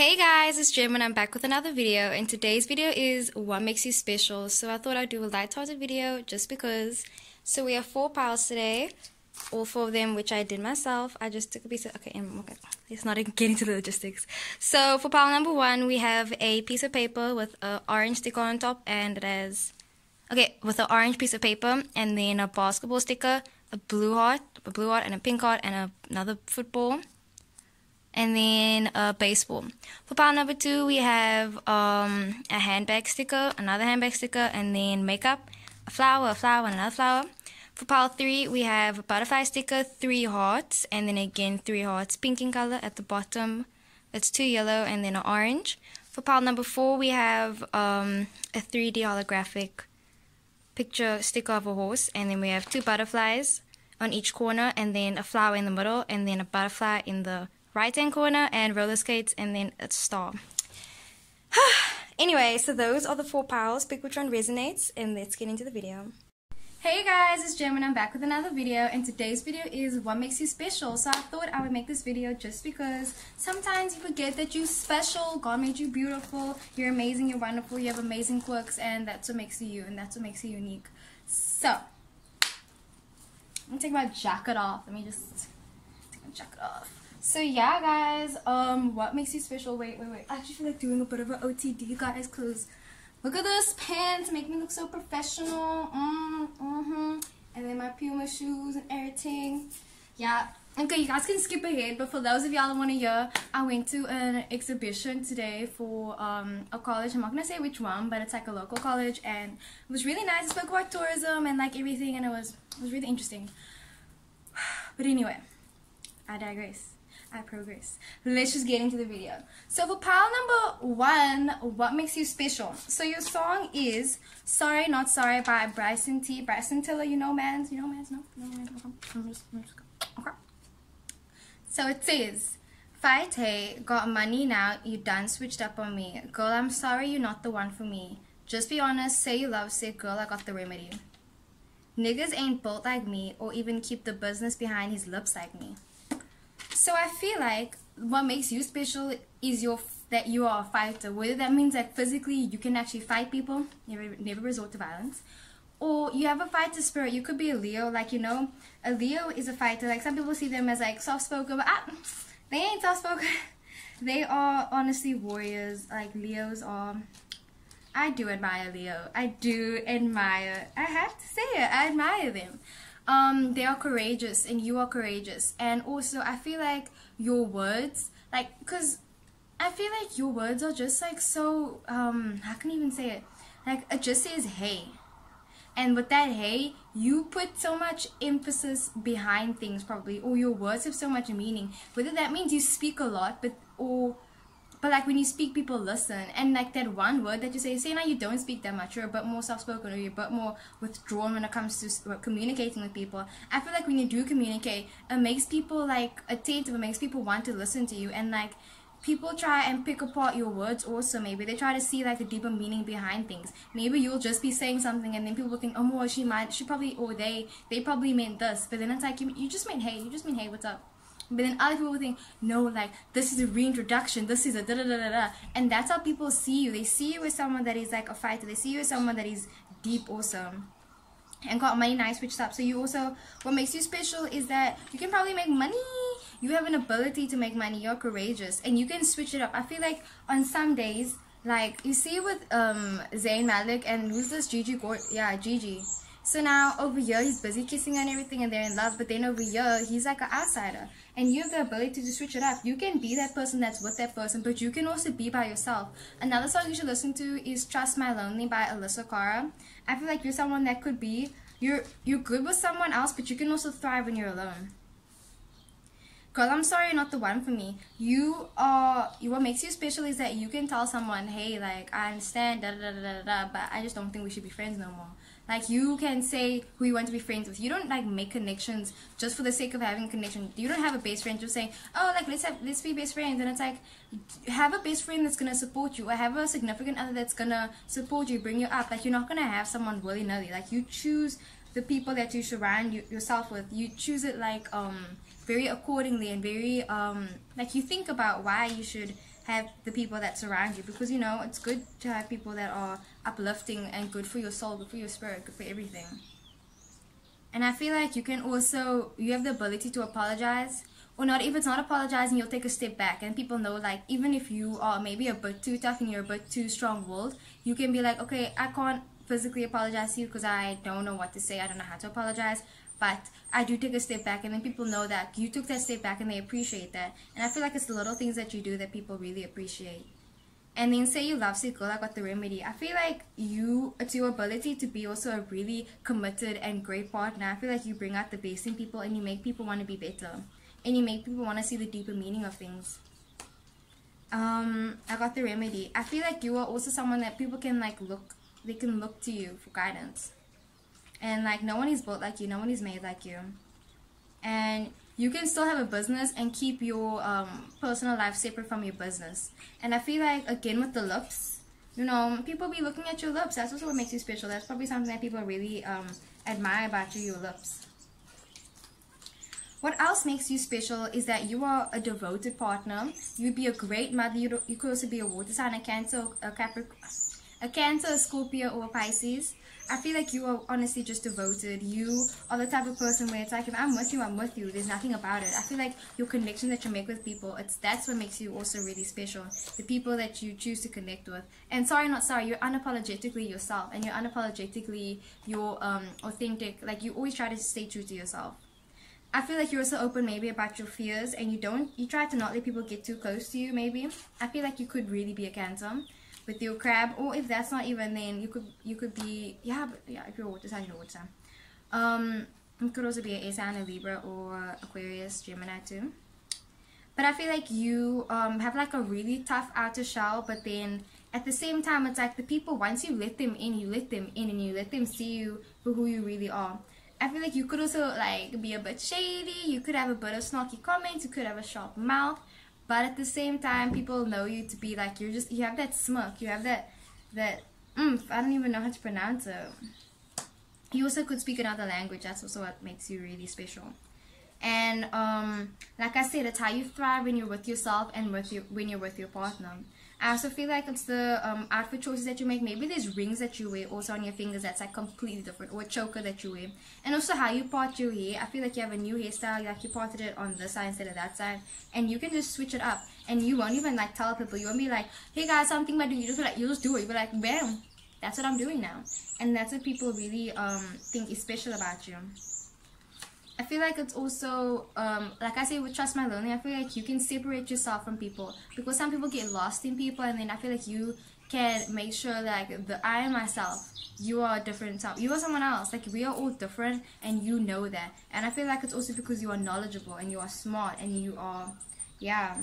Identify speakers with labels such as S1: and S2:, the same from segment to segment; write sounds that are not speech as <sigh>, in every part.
S1: Hey guys, it's Jem and I'm back with another video and today's video is what makes you special. So I thought I'd do a light-hearted video just because. So we have four piles today, all four of them which I did myself. I just took a piece of, okay, mm, okay, let's not even get into the logistics. So for pile number one, we have a piece of paper with an orange sticker on top and it has, okay, with an orange piece of paper and then a basketball sticker, a blue heart, a blue heart and a pink heart and a, another football and then a baseball. For pile number two, we have um, a handbag sticker, another handbag sticker, and then makeup, a flower, a flower, and another flower. For pile three, we have a butterfly sticker, three hearts, and then again three hearts, pink in color at the bottom. It's two yellow and then an orange. For pile number four, we have um, a 3D holographic picture sticker of a horse, and then we have two butterflies on each corner, and then a flower in the middle, and then a butterfly in the right hand corner and roller skates and then a star. <sighs> anyway, so those are the four piles. Pick which one resonates and let's get into the video. Hey guys, it's Jem and I'm back with another video and today's video is what makes you special. So I thought I would make this video just because sometimes you forget that you're special, God made you beautiful, you're amazing, you're wonderful, you have amazing quirks and that's what makes you you and that's what makes you unique. So, I'm gonna take my jacket off. Let me just take my jacket off. So yeah, guys, um, what makes you special? Wait, wait, wait. I actually feel like doing a bit of an OTD, guys, cause look at this pants, make me look so professional. Mm, mm-hmm. And then my Puma shoes and everything. Yeah. Okay, you guys can skip ahead, but for those of y'all that want to hear, I went to an exhibition today for um, a college. I'm not gonna say which one, but it's like a local college, and it was really nice. It spoke about tourism and like everything, and it was it was really interesting. <sighs> But anyway, I digress. I progress. Let's just get into the video. So for pile number one, what makes you special? So your song is Sorry Not Sorry by Bryson T. Bryson Tiller, you know mans? You know mans? No? No mans? Okay. So it says, Fight hey, got money now, you done switched up on me. Girl, I'm sorry you're not the one for me. Just be honest, say you love sick, girl, I got the remedy. Niggas ain't built like me or even keep the business behind his lips like me. So I feel like what makes you special is your that you are a fighter. Whether that means that physically you can actually fight people, never never resort to violence, or you have a fighter spirit. You could be a Leo, like you know, a Leo is a fighter. Like some people see them as like soft spoken, but ah, they ain't soft spoken. <laughs> they are honestly warriors. Like Leos are. I do admire Leo. I do admire. I have to say it. I admire them um, they are courageous and you are courageous. And also, I feel like your words, like, because I feel like your words are just like so, um, how can I even say it? Like, it just says hey. And with that hey, you put so much emphasis behind things probably, or your words have so much meaning. Whether that means you speak a lot, but, or but like when you speak, people listen. And like that one word that you say, say now you don't speak that much, you're a bit more soft spoken or you're a bit more withdrawn when it comes to uh, communicating with people. I feel like when you do communicate, it makes people like attentive, it makes people want to listen to you. And like people try and pick apart your words also maybe they try to see like the deeper meaning behind things maybe you'll just be saying something and then people think oh well she might she probably or they they probably meant this but then it's like you, you just mean hey you just mean hey what's up but then other people think, no, like this is a reintroduction, this is a da da da da da, and that's how people see you. They see you as someone that is like a fighter. They see you as someone that is deep, awesome, and got money nice switched up. So you also, what makes you special is that you can probably make money. You have an ability to make money. You're courageous, and you can switch it up. I feel like on some days, like you see with um Zayn Malik and who's this Gigi Gord? Yeah, Gigi. So now over here he's busy kissing and everything and they're in love, but then over here he's like an outsider. And you have the ability to switch it up. You can be that person that's with that person, but you can also be by yourself. Another song you should listen to is Trust My Lonely by Alessia Cara. I feel like you're someone that could be you're you're good with someone else, but you can also thrive when you're alone. Girl, I'm sorry, you're not the one for me. You are, you what makes you special is that you can tell someone, hey, like, I understand, da da da da da, but I just don't think we should be friends no more. Like you can say who you want to be friends with. You don't like make connections just for the sake of having a connection. You don't have a best friend just saying, oh, like let's have let's be best friends. And it's like have a best friend that's gonna support you, or have a significant other that's gonna support you, bring you up. Like you're not gonna have someone willy nilly. Like you choose the people that you surround you, yourself with. You choose it like um very accordingly and very um like you think about why you should have the people that surround you because you know it's good to have people that are uplifting and good for your soul, good for your spirit, good for everything. And I feel like you can also you have the ability to apologize or not if it's not apologizing you'll take a step back and people know like even if you are maybe a bit too tough and you're a bit too strong-willed you can be like okay I can't physically apologize to you because I don't know what to say I don't know how to apologize but I do take a step back and then people know that you took that step back and they appreciate that and I feel like it's the little things that you do that people really appreciate and then say you love I got the remedy. I feel like you, it's your ability to be also a really committed and great partner. I feel like you bring out the best in people and you make people want to be better. And you make people want to see the deeper meaning of things. Um, I got the remedy. I feel like you are also someone that people can like look, they can look to you for guidance. And like no one is built like you, no one is made like you. And you can still have a business and keep your um, personal life separate from your business. And I feel like, again, with the lips, you know, people be looking at your lips. That's also what makes you special. That's probably something that people really um, admire about you, your lips. What else makes you special is that you are a devoted partner. You'd be a great mother. You, you could also be a water sign, a Cancer, a Capricorn, a Cancer, a Scorpio, or a Pisces. I feel like you are honestly just devoted. You are the type of person where it's like if I'm with you, I'm with you. There's nothing about it. I feel like your connection that you make with people, it's that's what makes you also really special. The people that you choose to connect with. And sorry, not sorry, you're unapologetically yourself and you're unapologetically your um authentic. Like you always try to stay true to yourself. I feel like you're also open maybe about your fears and you don't you try to not let people get too close to you maybe. I feel like you could really be a cancer with your crab or if that's not even then you could you could be yeah but yeah if you're a water sign you're a water sign um it could also be an air sign a libra or aquarius gemini too but i feel like you um have like a really tough outer shell but then at the same time it's like the people once you let them in you let them in and you let them see you for who you really are I feel like you could also like be a bit shady. You could have a bit of snarky comments. You could have a sharp mouth. But at the same time, people know you to be like you're just you have that smirk, you have that that mm, I don't even know how to pronounce it. You also could speak another language. That's also what makes you really special. And um, like I said, it's how you thrive when you're with yourself and with your when you're with your partner. I also feel like it's the um, outfit choices that you make. Maybe there's rings that you wear also on your fingers that's like completely different, or a choker that you wear. And also how you part your hair. I feel like you have a new hairstyle, like you parted it on this side instead of that side, and you can just switch it up. And you won't even like tell people. You won't be like, "Hey guys, something about doing." You just like you just do it. You be like, "Bam, that's what I'm doing now," and that's what people really um think is special about you. I feel like it's also, um, like I say with Trust My Lonely, I feel like you can separate yourself from people because some people get lost in people, and then I feel like you can make sure like the I am myself, you are a different, self, you are someone else. Like we are all different, and you know that. And I feel like it's also because you are knowledgeable and you are smart and you are, yeah.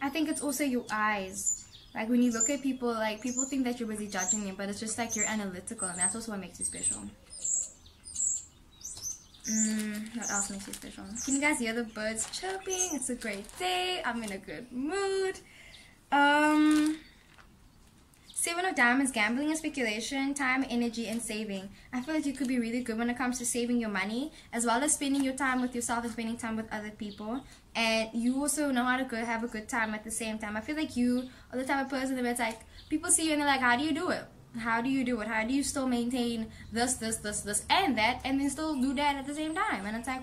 S1: I think it's also your eyes. Like when you look at people, like people think that you're busy judging them, but it's just like you're analytical, and that's also what makes you special. Mm, what else makes you special? Can you guys hear the birds chirping? It's a great day. I'm in a good mood. Um, Seven of Diamonds, gambling and speculation, time, energy, and saving. I feel like you could be really good when it comes to saving your money, as well as spending your time with yourself and spending time with other people. And you also know how to go have a good time at the same time. I feel like you are the type of person that it's like, people see you and they're like, how do you do it? How do you do it? How do you still maintain this, this, this, this, and that, and then still do that at the same time? And it's like,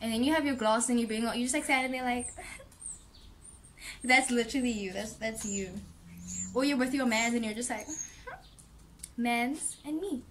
S1: and then you have your gloss and you bring you just like standing there like, <laughs> that's literally you. That's that's you. Or you're with your man and you're just like, man's and me.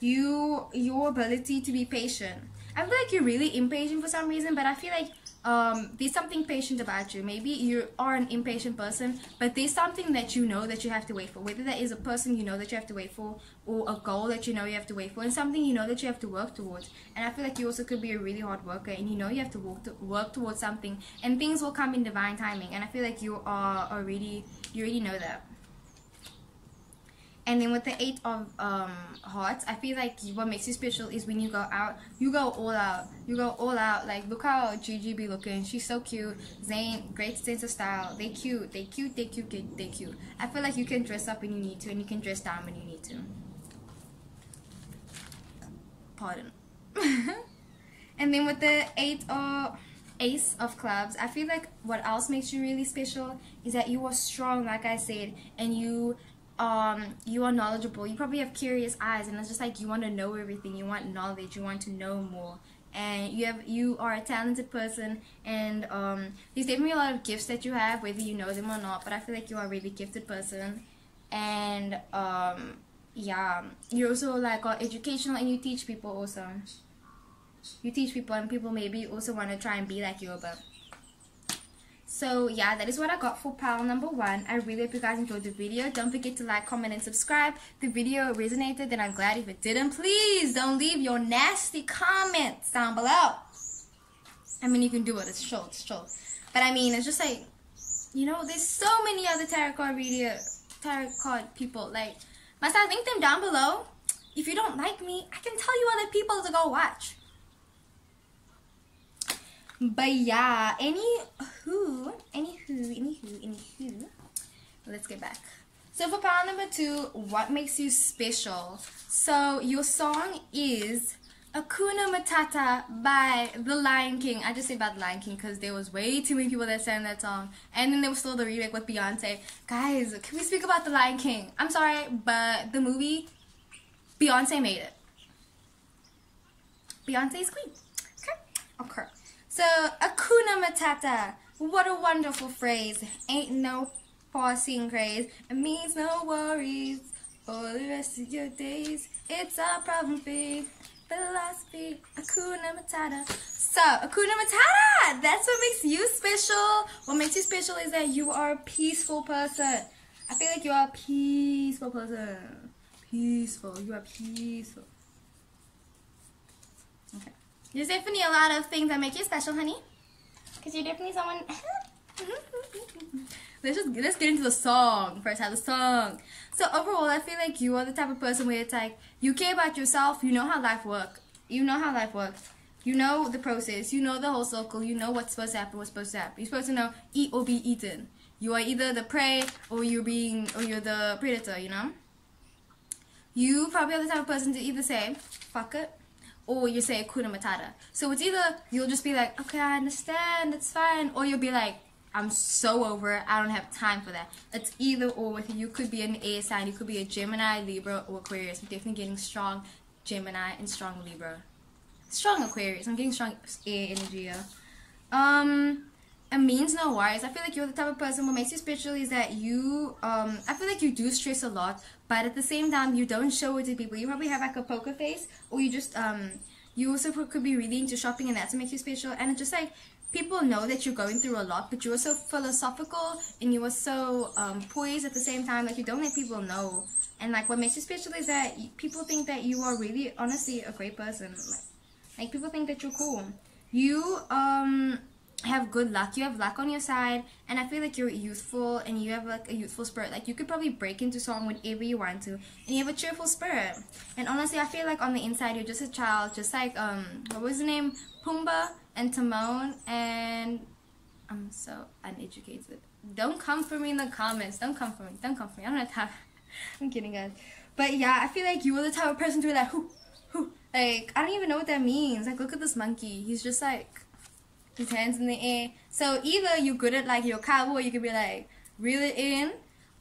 S1: You, your ability to be patient. I feel like you're really impatient for some reason, but I feel like um, there's something patient about you. Maybe you are an impatient person, but there's something that you know that you have to wait for. Whether that is a person you know that you have to wait for, or a goal that you know you have to wait for, and something you know that you have to work towards. And I feel like you also could be a really hard worker, and you know you have to work to work towards something, and things will come in divine timing. And I feel like you are already you already know that. And then with the eight of um, hearts, I feel like what makes you special is when you go out, you go all out. You go all out. Like, look how Gigi be looking. She's so cute. Zayn, great sense of style. They cute. They cute. They cute. They cute. I feel like you can dress up when you need to, and you can dress down when you need to. Pardon. <laughs> and then with the eight of ace of clubs i feel like what else makes you really special is that you are strong like i said and you um you are knowledgeable. You probably have curious eyes and it's just like you want to know everything. You want knowledge. You want to know more. And you have you are a talented person and um there's definitely a lot of gifts that you have whether you know them or not but i feel like you are a really gifted person. And um yeah. You're also like uh, educational and you teach people also. You teach people and people maybe also want to try and be like you but so yeah that is what i got for pile number one. I really hope you guys enjoyed the video. Don't forget to like comment and subscribe. If the video resonated then i'm glad if it didn't. Please don't leave your nasty comments down below. I mean you can do it. It's short it's short. But i mean it's just like you know there's so many other tarot card video tarot card people. Like must i link them down below? If you don't like me i can tell you other people to go watch but yeah, any who, any who, any who, any who. Let's get back. So for pile number two, what makes you special? So your song is Hakuna Matata by The Lion King. I just say about The Lion King because there was way too many people that sang that song. And then there was still the remake with Beyonce. Guys, can we speak about The Lion King? I'm sorry, but the movie, Beyonce made it. Beyonce is queen. Okay? Okay. So, Akuna Matata. What a wonderful phrase. Ain't no passing craze. It means no worries for the rest of your days. It's a problem free philosophy. Akuna Matata. So, Akuna Matata. That's what makes you special. What makes you special is that you are a peaceful person. I feel like you are a peaceful person. Peaceful. You are peaceful. Okay. There's definitely a lot of things that make you special, honey. Because you're definitely someone... <laughs> let's just let's get into the song first. Have the song. So overall, I feel like you are the type of person where it's like you care about yourself. You know how life works. You know how life works. You know the process. You know the whole circle. You know what's supposed to happen. What's supposed to happen. You're supposed to know eat or be eaten. You are either the prey or you're being or you're the predator. You know. You probably are the type of person to either say fuck it or you say Hakuna Matata. So it's either you'll just be like, okay, I understand, it's fine, or you'll be like, I'm so over it, I don't have time for that. It's either or with you. You could be an air sign, you could be a Gemini, Libra, or Aquarius. I'm definitely getting strong Gemini and strong Libra. Strong Aquarius. I'm getting strong air energy here. Um, it means no worries. I feel like you're the type of person. What makes you spiritual is that you, um, I feel like you do stress a lot, but at the same time, you don't show it to people. You probably have like a poker face, or you just, um, you also could be really into shopping, and that's what makes you special. And it's just like people know that you're going through a lot, but you're so philosophical and you are so um, poised at the same time. Like you don't let people know. And like what makes you special is that people think that you are really, honestly, a great person. Like, like people think that you're cool. You um have good luck. You have luck on your side, and I feel like you're youthful and you have like a youthful spirit. Like you could probably break into song whenever you want to, and you have a cheerful spirit. And honestly, I feel like on the inside you're just a child, just like um, what was the name, Pumbaa and Timon, and I'm so uneducated. Don't come for me in the comments. Don't come for me. Don't come for me. I don't have time. I'm kidding, guys. But yeah, I feel like you were the type of person to be like, who, who. Like I don't even know what that means. Like look at this monkey. He's just like hands in the air. So either you're good at like your cowboy, you could be like reel it in,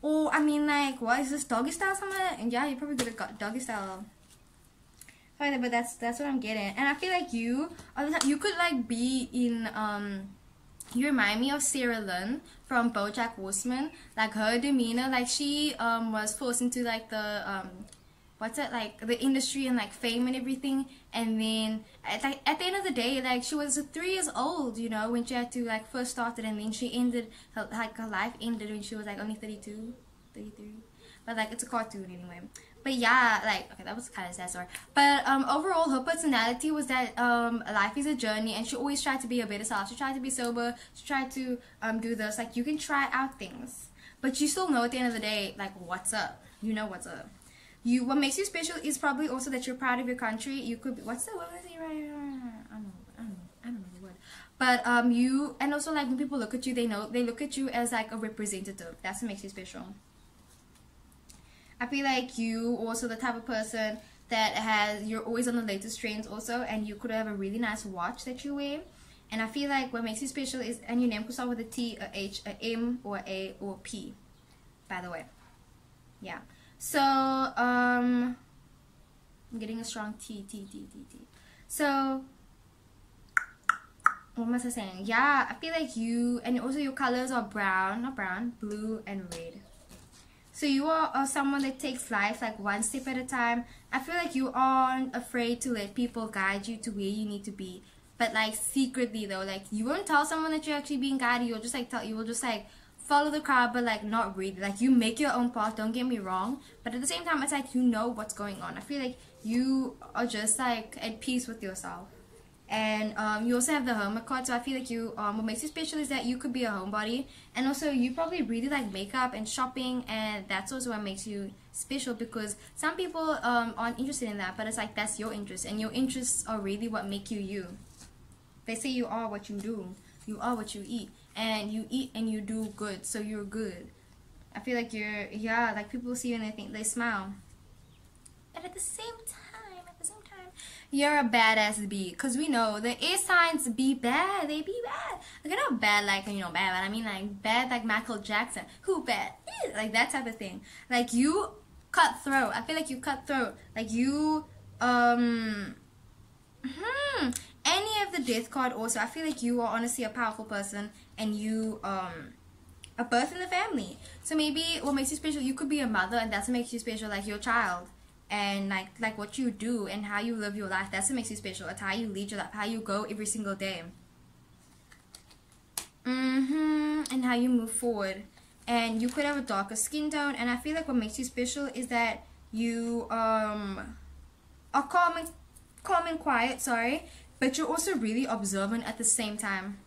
S1: or I mean like what is this doggy style something? And yeah, you're probably good at doggy style. Fine, but that's that's what I'm getting. And I feel like you, you could like be in um. You remind me of Sarah Lynn from BoJack Horseman. Like her demeanor, like she um was forced into like the um what's it like the industry and like fame and everything. And then at, like, at the end of the day like she was three years old you know when she had to like first started. And then she ended her, like her life ended when she was like only 32 33 but like it's a cartoon anyway. But yeah like okay that was kind of sad story but um overall her personality was that um life is a journey. And she always tried to be a better self. She tried to be sober. She tried to um do this. Like you can try out things. But you still know at the end of the day like what's up? You know what's up you what makes you special is probably also that you're proud of your country. You could be what's the what was it right? I don't know. I don't know. I don't know the word. But um, you and also like when people look at you, they know they look at you as like a representative. That's what makes you special. I feel like you also the type of person that has you're always on the latest trends also, and you could have a really nice watch that you wear And I feel like what makes you special is, and your name could start with a T, a H, a M, or a A, or a P, by the way. Yeah. So, um, I'm getting a strong T, T, T, T, T. So, what was I saying? Yeah, I feel like you, and also your colors are brown, not brown, blue and red. So you are, are someone that takes life like one step at a time. I feel like you aren't afraid to let people guide you to where you need to be but like secretly though like you won't tell someone that you're actually being guided you'll just like tell you will just like follow the crowd but like not really. Like you make your own path don't get me wrong but at the same time it's like you know what's going on. I feel like you are just like at peace with yourself. And um, you also have the hermit card so i feel like you um, what makes you special is that you could be a homebody. And also you probably really like makeup and shopping and that's also what makes you special because some people um, aren't interested in that but it's like that's your interest and your interests are really what make you you. They say you are what you do. You are what you eat. And you eat and you do good, so you're good. I feel like you're, yeah, like people see you and they think, they smile. But at the same time, at the same time, you're a badass bee. Because we know the A signs be bad. They be bad. Like, not bad like, you know, bad, but I mean like bad like Michael Jackson. Who bad? Like that type of thing. Like you cut throat. I feel like you cut throat. Like you, um, hmm any of the death card also i feel like you are honestly a powerful person and you um a birth in the family. So maybe what makes you special you could be a mother and that's what makes you special like your child. And like like what you do and how you live your life that's what makes you special. It's how you lead your life how you go every single day. Mm-hmm and how you move forward. And you could have a darker skin tone and i feel like what makes you special is that you um are calm and calm and quiet sorry but you're also really observant at the same time.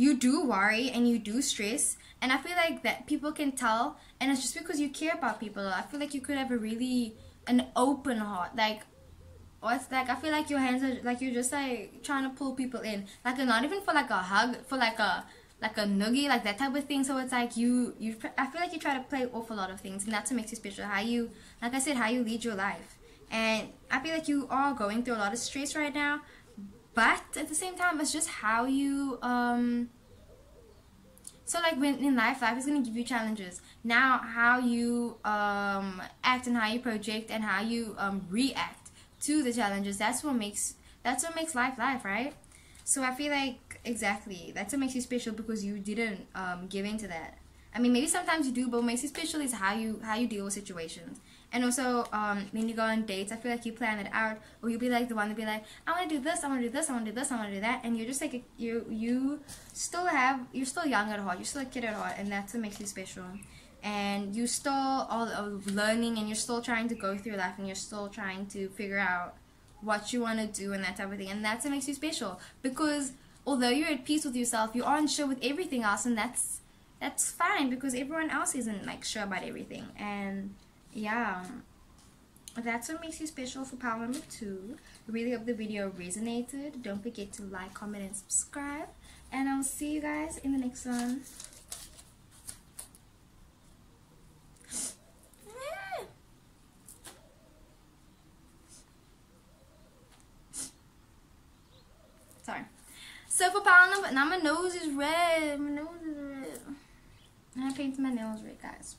S1: You do worry and you do stress, and I feel like that people can tell, and it's just because you care about people. I feel like you could have a really an open heart, like what's like I feel like your hands are like you're just like trying to pull people in, like not even for like a hug, for like a like a noogie, like that type of thing. So it's like you you I feel like you try to play off a lot of things, and that's what makes you special. How you like I said, how you lead your life. And I feel like you are going through a lot of stress right now, but at the same time, it's just how you, um, so like when in life, life is going to give you challenges. Now, how you, um, act and how you project and how you, um, react to the challenges, that's what makes, that's what makes life life, right? So I feel like, exactly, that's what makes you special because you didn't, um, give into that. I mean, maybe sometimes you do, but what makes you special is how you, how you deal with situations. And also, um, when you go on dates, I feel like you plan it out, or you'll be like the one to be like, I want to do this, I want to do this, I want to do this, I want to do that, and you're just like you you still have you're still young at heart, you're still a kid at heart, and that's what makes you special. And you're still all learning, and you're still trying to go through life, and you're still trying to figure out what you want to do and that type of thing, and that's what makes you special. Because although you're at peace with yourself, you aren't sure with everything else, and that's that's fine because everyone else isn't like sure about everything, and yeah. That's what makes you special for power number two. Really hope the video resonated. Don't forget to like comment and subscribe. And i'll see you guys in the next one. <laughs> Sorry. So for power number now my nose is red. My nose is red. And I painted my nails red guys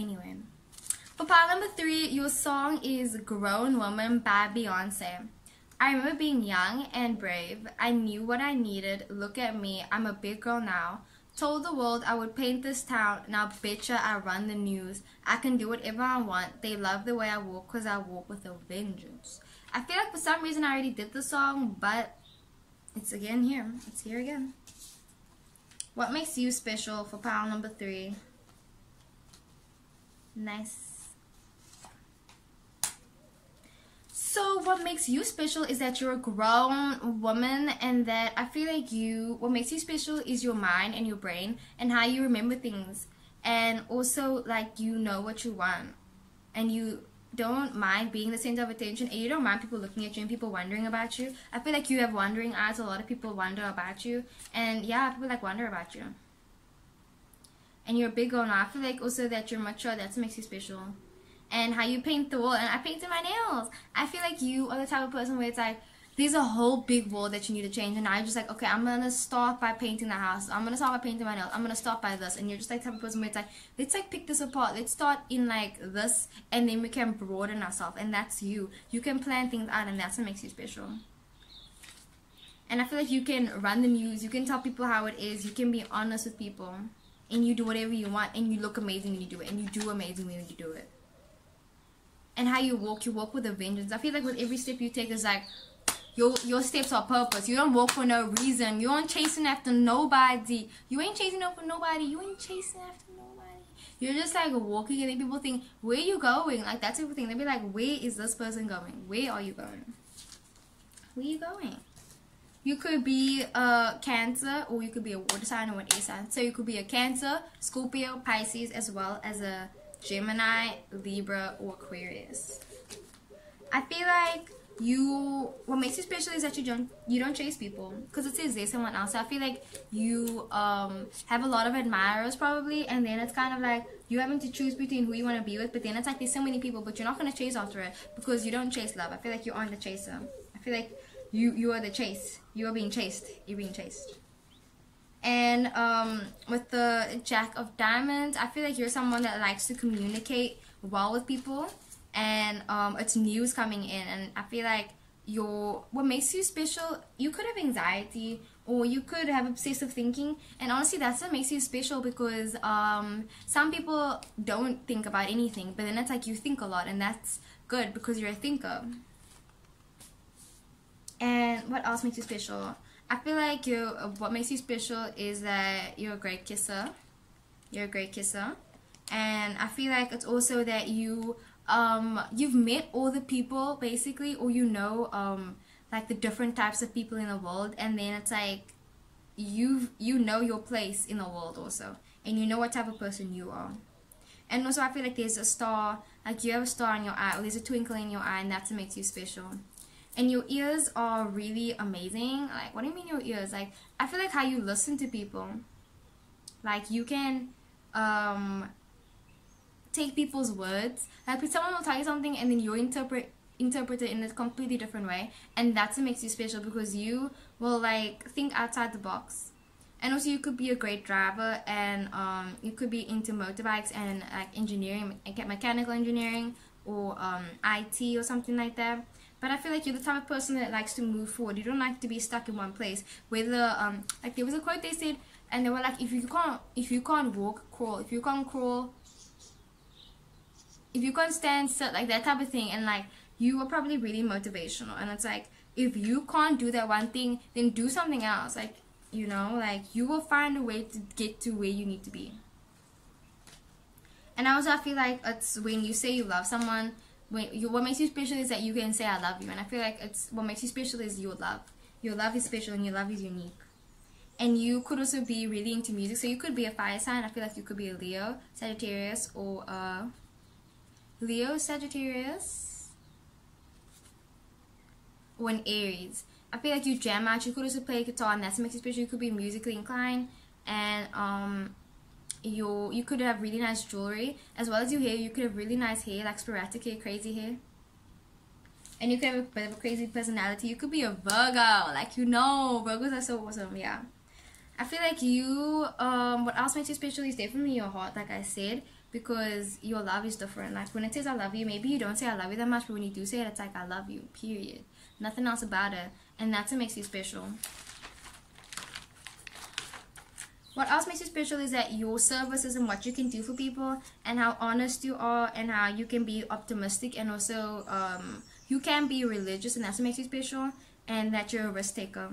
S1: Anyway, for part number three, your song is Grown Woman by Beyonce. I remember being young and brave. I knew what I needed. Look at me, I'm a big girl now. Told the world I would paint this town. Now betcha I run the news. I can do whatever I want. They love the way I walk because I walk with a vengeance. I feel like for some reason I already did the song, but it's again here. It's here again. What makes you special for pile number three? Nice. So what makes you special is that you're a grown woman and that I feel like you, what makes you special is your mind and your brain and how you remember things. And also like you know what you want and you don't mind being the center of attention and you don't mind people looking at you and people wondering about you. I feel like you have wondering eyes. A lot of people wonder about you. And yeah, people like wonder about you and you're big on I feel like also that you're mature that makes you special. And how you paint the wall and I painted my nails. I feel like you are the type of person where it's like there's a whole big wall that you need to change and I'm just like okay I'm gonna start by painting the house. I'm gonna start by painting my nails. I'm gonna start by this. And you're just like type of person where it's like let's like pick this apart. Let's start in like this and then we can broaden ourselves. And that's you. You can plan things out and that's what makes you special. And I feel like you can run the news. You can tell people how it is. You can be honest with people and you do whatever you want and you look amazing when you do it and you do amazing when you do it and how you walk you walk with a vengeance I feel like with every step you take is like your your steps are purpose. You don't walk for no reason. You ain't chasing after nobody. You ain't chasing after nobody. You ain't chasing after nobody. You're just like walking, and then people think, "Where you going?" Like that's everything. They'll be like, "Where is this person going? Where are you going? Where you going?" You could be a Cancer, or you could be a water sign or an air sign. So you could be a Cancer, Scorpio, Pisces, as well as a Gemini, Libra, or Aquarius. I feel like you what makes you special is that you don't you don't chase people because it says there's someone else. So I feel like you um have a lot of admirers probably, and then it's kind of like you having to choose between who you want to be with. But then it's like there's so many people, but you're not gonna chase after it because you don't chase love. I feel like you aren't the chaser. I feel like you you are the chase. You are being chased. You're being chased. And um, with the Jack of Diamonds, I feel like you're someone that likes to communicate well with people and um, it's news coming in and i feel like your what makes you special you could have anxiety or you could have obsessive thinking and honestly that's what makes you special because um, some people don't think about anything but then it's like you think a lot and that's good because you're a thinker and what else makes you special? I feel like you what makes you special is that you're a great kisser. You're a great kisser. And i feel like it's also that you um, you've met all the people basically, or you know, um, like the different types of people in the world, and then it's like you you know your place in the world also, and you know what type of person you are. And also, I feel like there's a star, like you have a star in your eye, or there's a twinkle in your eye, and that's what makes you special. And your ears are really amazing. Like, what do you mean your ears? Like, I feel like how you listen to people. Like, you can um, take people's words. Like if someone will tell you something and then you interpret interpret it in a completely different way and that's what makes you special because you will like think outside the box and also you could be a great driver and um, you could be into motorbikes and like engineering mechanical engineering or um, IT or something like that but I feel like you're the type of person that likes to move forward. You don't like to be stuck in one place. Whether um, like there was a quote they said and they were like if you can't if you can't walk crawl. If you can't crawl if you can't stand like that type of thing, and like you are probably really motivational, and it's like if you can't do that one thing, then do something else. Like you know, like you will find a way to get to where you need to be. And I also, I feel like it's when you say you love someone, when you, what makes you special is that you can say I love you, and I feel like it's what makes you special is your love. Your love is special, and your love is unique. And you could also be really into music, so you could be a fire sign. I feel like you could be a Leo, Sagittarius, or a Leo, Sagittarius, or an Aries. I feel like you jam out. You could also play guitar, and that's what makes you special. You could be musically inclined, and um, you you could have really nice jewelry as well as your hair. You could have really nice hair, like sporadic hair, crazy hair. And you could have a bit of a crazy personality. You could be a Virgo, like you know, Virgos are so awesome. Yeah, I feel like you. Um, what else makes you special is definitely your heart, like I said because your love is different. Like when it says I love you, maybe you don't say I love you that much, but when you do say it, it's like I love you, period. Nothing else about it. And that's what makes you special. What else makes you special is that your services and what you can do for people and how honest you are and how you can be optimistic and also um, you can be religious and that's what makes you special and that you're a risk taker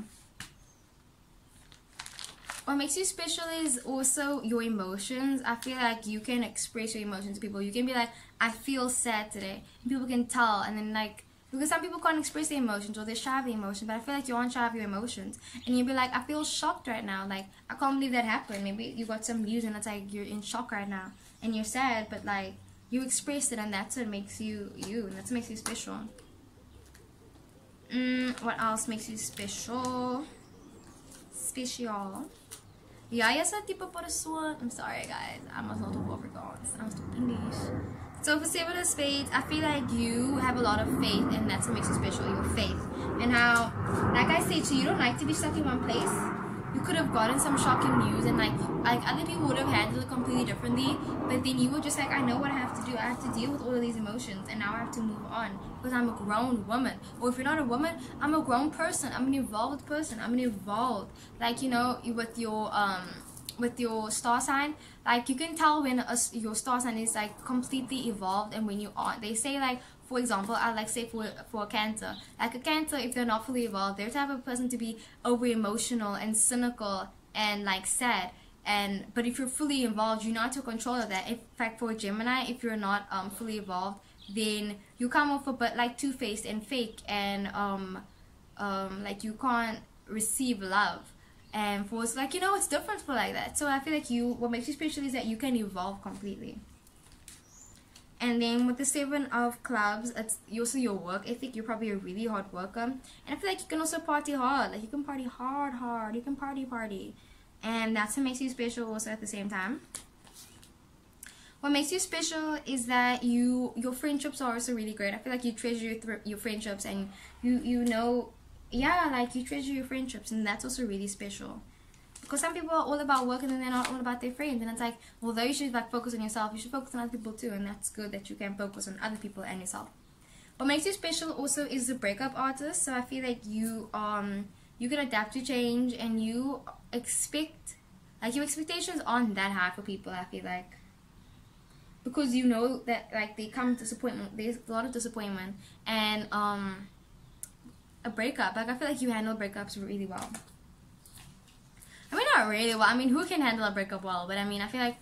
S1: what makes you special is also your emotions. I feel like you can express your emotions to people. You can be like, I feel sad today. People can tell. And then, like, because some people can't express their emotions or they're shy of their emotions, but I feel like you aren't shy of your emotions. And you'd be like, I feel shocked right now. Like, I can't believe that happened. Maybe you got some news and it's like you're in shock right now. And you're sad, but like, you expressed it and that's what makes you you. And that's what makes you special. Mm, what else makes you special? Special. Yeah, I essa tipo a pessoa. I'm sorry, guys. I'm a little overgone. I'm speaking English. So for Seven of Spades, I feel like you have a lot of faith, and that's what makes you special. Your faith, and how, like I said, so you don't like to be stuck in one place. You could have gotten some shocking news and like like other people would have handled it completely differently, but then you were just like, I know what I have to do. I have to deal with all of these emotions, and now I have to move on because I'm a grown woman. Or if you're not a woman, I'm a grown person. I'm an evolved person. I'm an evolved, like you know, with your um with your star sign like you can tell when a, your star sign is like completely evolved and when you aren't they say like for example i like say for for cancer. Like a cancer if they're not fully evolved they're the type of person to be over emotional and cynical and like sad. And but if you're fully involved you're not to control that. In fact for gemini if you're not um fully evolved then you come off a bit like two-faced and fake and um um like you can't receive love and for like you know it's different for like that. So i feel like you what makes you special is that you can evolve completely. And then with the seven of clubs it's also your work ethic. You're probably a really hard worker. And i feel like you can also party hard. Like you can party hard hard. You can party party. And that's what makes you special also at the same time. What makes you special is that you your friendships are also really great. I feel like you treasure your, your friendships and you you know yeah, like you treasure your friendships, and that's also really special. Because some people are all about work and then they're not all about their friends, and it's like, although you should like focus on yourself, you should focus on other people too, and that's good that you can focus on other people and yourself. What makes you special also is the breakup artist. So I feel like you um you can adapt to change and you expect like your expectations aren't that high for people. I feel like because you know that like they come disappointment. There's a lot of disappointment and um a breakup. Like I feel like you handle breakups really well. I mean, not really well. I mean, who can handle a breakup well? But I mean, I feel like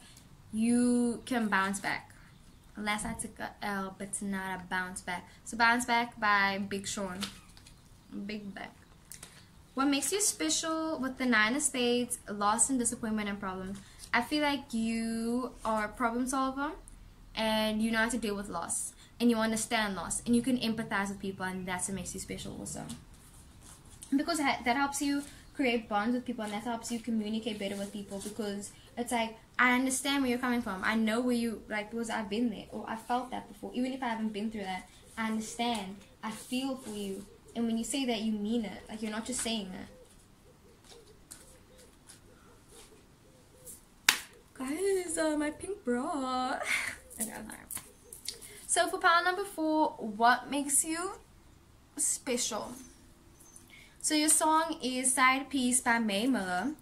S1: you can bounce back. Last I took a L, but it's not a bounce back. So bounce back by Big Sean. Big back. What makes you special with the nine of spades, loss and disappointment and problems? I feel like you are a problem solver and you know how to deal with loss and you understand loss and you can empathize with people and that's what makes you special also because that helps you create bonds with people and that helps you communicate better with people because it's like I understand where you're coming from. I know where you like because I've been there or I felt that before. Even if I haven't been through that, I understand. I feel for you. And when you say that, you mean it. Like you're not just saying it. Guys, uh, my pink bra. <laughs> okay, so for power number four, what makes you special? So your song is Side Piece by Mae Muller.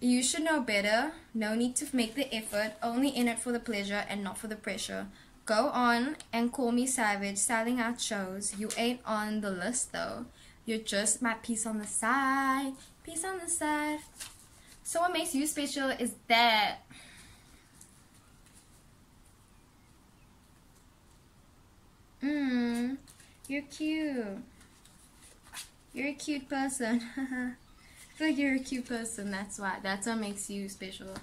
S1: You should know better. No need to make the effort. Only in it for the pleasure and not for the pressure. Go on and call me savage. Selling out shows. You ain't on the list though. You're just my piece on the side. Piece on the side. So what makes you special is that Mmm, you're cute. You're a cute person. <laughs> I feel like you're a cute person. That's why. That's what makes you special.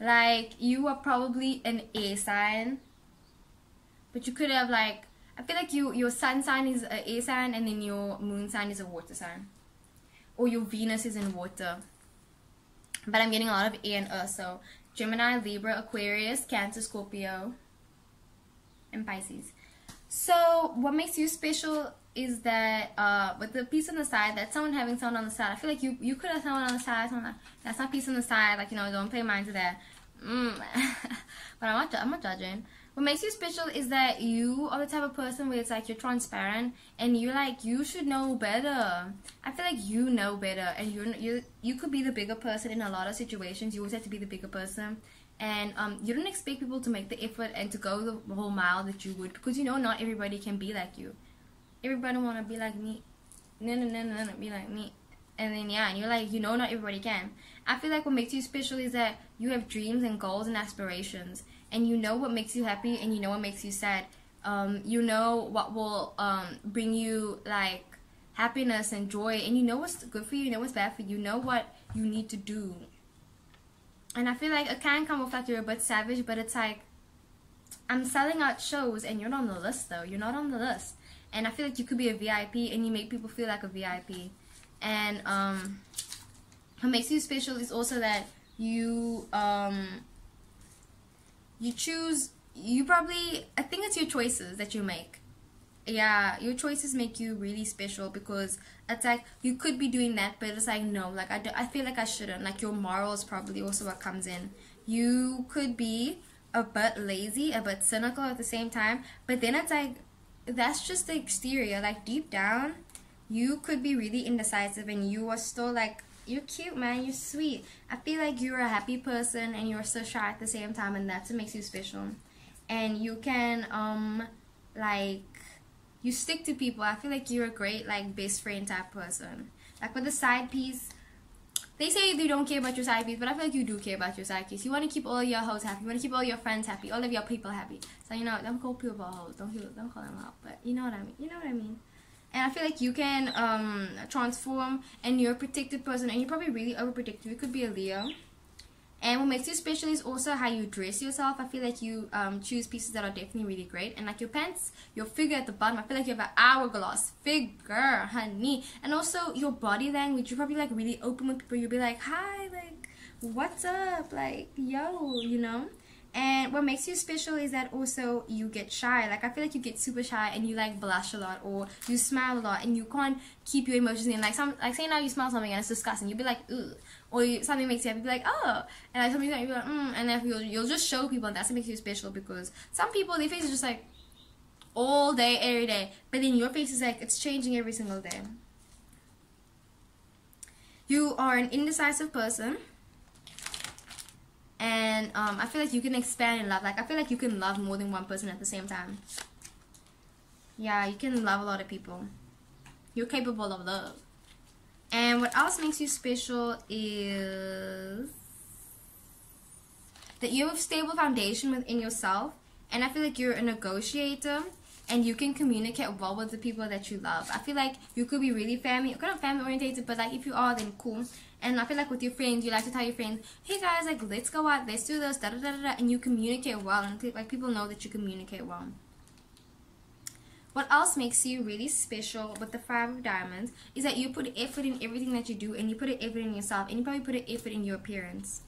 S1: Like, you are probably an A sign. But you could have, like, I feel like you your sun sign is an air sign and then your moon sign is a water sign. Or your Venus is in water. But I'm getting a lot of A and earth. So, Gemini, Libra, Aquarius, Cancer, Scorpio, and Pisces. So what makes you special is that uh, with the piece on the side, that someone having someone on the side. I feel like you you could have someone on the side, someone that, that's not piece on the side. Like you know, don't pay mind to that. Mm. <laughs> but I'm not I'm not judging. What makes you special is that you are the type of person where it's like you're transparent and you're like you should know better. I feel like you know better and you you you could be the bigger person in a lot of situations. You always have to be the bigger person and um, you don't expect people to make the effort and to go the whole mile that you would because you know not everybody can be like you. Everybody want to be like me. No no no no no be like me. And then yeah and you're like you know not everybody can. I feel like what makes you special is that you have dreams and goals and aspirations and you know what makes you happy and you know what makes you sad. Um, you know what will um, bring you like happiness and joy and you know what's good for you you know what's bad for you. You know what you need to do and I feel like it can come off like you're a bit savage, but it's like I'm selling out shows and you're not on the list though. You're not on the list. And I feel like you could be a VIP and you make people feel like a VIP. And um what makes you special is also that you um you choose you probably I think it's your choices that you make. Yeah your choices make you really special because it's like you could be doing that but it's like no like I, do, I feel like I shouldn't. Like your morals probably also what comes in. You could be a bit lazy a bit cynical at the same time but then it's like that's just the exterior. Like deep down you could be really indecisive and you are still like you're cute man you're sweet. I feel like you're a happy person and you're so shy at the same time and that's what makes you special. And you can um like you stick to people. I feel like you're a great like best friend type person. Like with the side piece, they say they don't care about your side piece, but I feel like you do care about your side piece. You want to keep all your hoes happy. You want to keep all your friends happy, all of your people happy. So you know, don't call people hoes. Don't don't call them out. But you know what I mean. You know what I mean. And I feel like you can um, transform, and you're a protected person, and you're probably really overprotective. You could be a Leo and what makes you special is also how you dress yourself. I feel like you um, choose pieces that are definitely really great. And like your pants, your figure at the bottom, I feel like you have an hourglass figure, honey. And also your body language, you're probably like really open with people. You'll be like, hi, like, what's up? Like, yo, you know? And what makes you special is that also you get shy. Like I feel like you get super shy and you like blush a lot or you smile a lot and you can't keep your emotions in. Like some like say now you smell something and it's disgusting, you'll be like ugh. Or you, something makes you happy, be like oh. And like something you'll be like mm. And then you'll you'll just show people and that's what makes you special because some people their face is just like all day every day, but then your face is like it's changing every single day. You are an indecisive person and um, I feel like you can expand in love. Like I feel like you can love more than one person at the same time. Yeah, you can love a lot of people. You're capable of love. And what else makes you special is that you have a stable foundation within yourself. And I feel like you're a negotiator and you can communicate well with the people that you love. I feel like you could be really family, kind of family orientated, but like if you are, then cool. And I feel like with your friends, you like to tell your friends, hey guys, like let's go out, let's do this, da da da da, and you communicate well, and like people know that you communicate well. What else makes you really special with the Five of Diamonds is that you put effort in everything that you do, and you put effort in yourself, and you probably put effort in your appearance,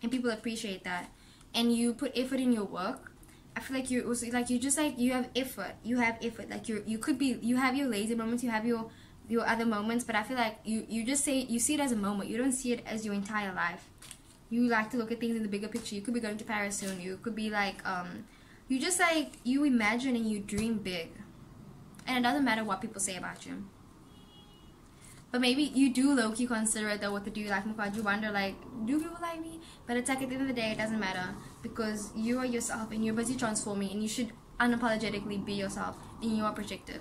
S1: and people appreciate that. And you put effort in your work, I feel like you're also like you just like you have effort. You have effort. Like you you could be you have your lazy moments. You have your your other moments. But I feel like you you just say you see it as a moment. You don't see it as your entire life. You like to look at things in the bigger picture. You could be going to Paris soon. You could be like um, you just like you imagine and you dream big, and it doesn't matter what people say about you. But maybe you do low key consider it though with the do you like because you wonder like do people like me? But it's like at the end of the day it doesn't matter because you are yourself and you're busy transforming and you should unapologetically be yourself and you are projected.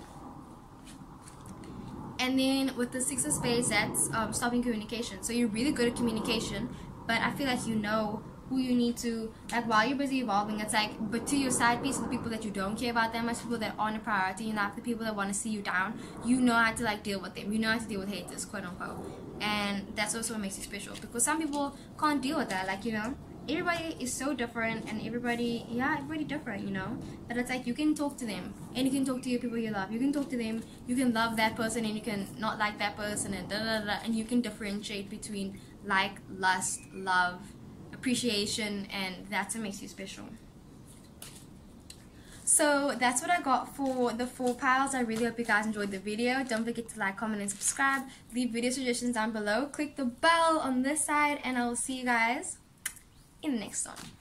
S1: And then with the six of spades that's um, stopping communication. So you're really good at communication but I feel like you know who you need to like while you're busy evolving it's like but to your side piece of the people that you don't care about them much people that aren't a priority and not the people that want to see you down you know how to like deal with them you know how to deal with haters quote unquote. And that's also what makes you special because some people can't deal with that like you know everybody is so different and everybody yeah everybody different you know? But it's like you can talk to them and you can talk to your people you love you can talk to them you can love that person and you can not like that person and da da da and you can differentiate between like lust love appreciation and that's what makes you special. So that's what I got for the four piles. I really hope you guys enjoyed the video. Don't forget to like, comment, and subscribe. Leave video suggestions down below. Click the bell on this side and I will see you guys in the next one.